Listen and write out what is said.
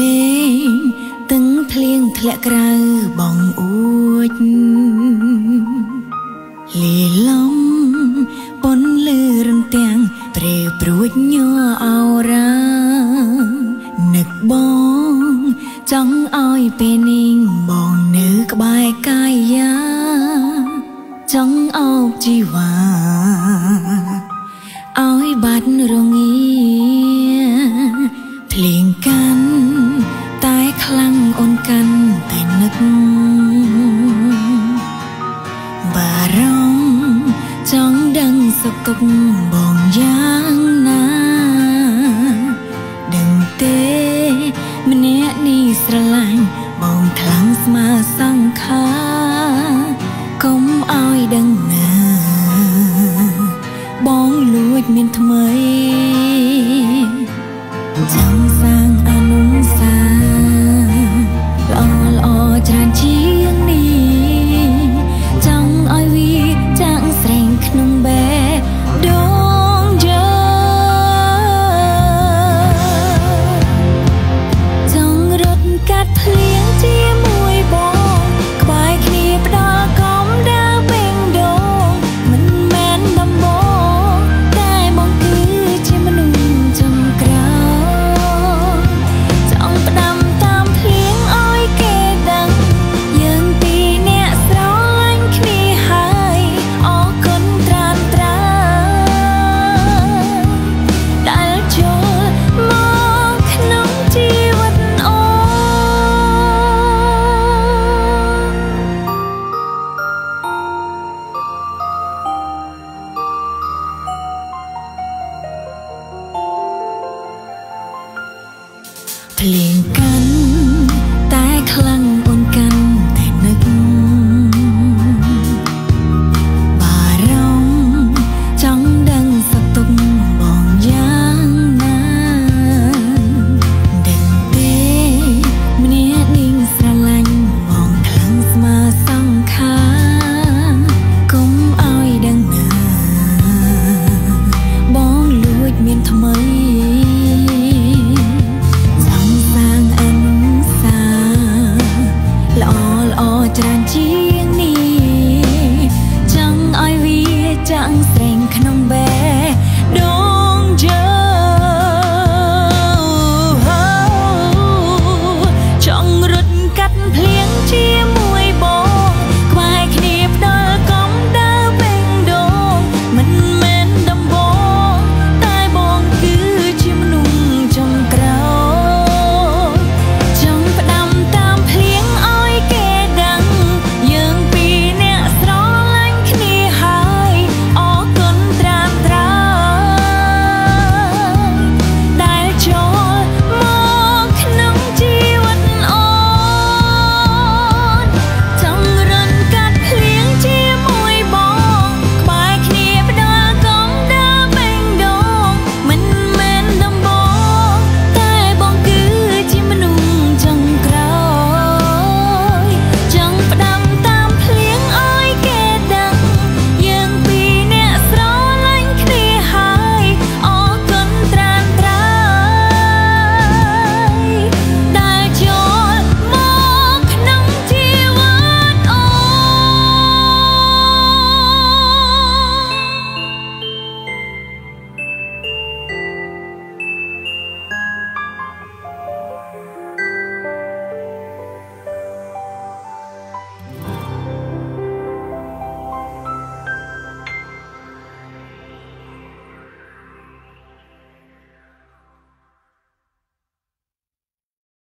លេងទឹងភ្លៀងធ្លាក់ក្រៅបងអួចលីលំពនលឺរំទាំងព្រេព្រួចញ័រអោរានឹកបងចង់ឲ្យពេលនេះបងនៅក្បែរកាយាចង់អោបជីវ៉ា តែនឹកបារម្ភចង់ដឹងសុខទុក្ខបងយ៉ាងណាដឹងទេ ម្នាក់នេះស្រឡាញ់បងខ្លាំងស្មើសង្ខាកុំឲ្យដឹងណា បងលួចមានថ្មីចង់សាង ច្រើនជា ភ្លៀងកាន់តែខ្លាំង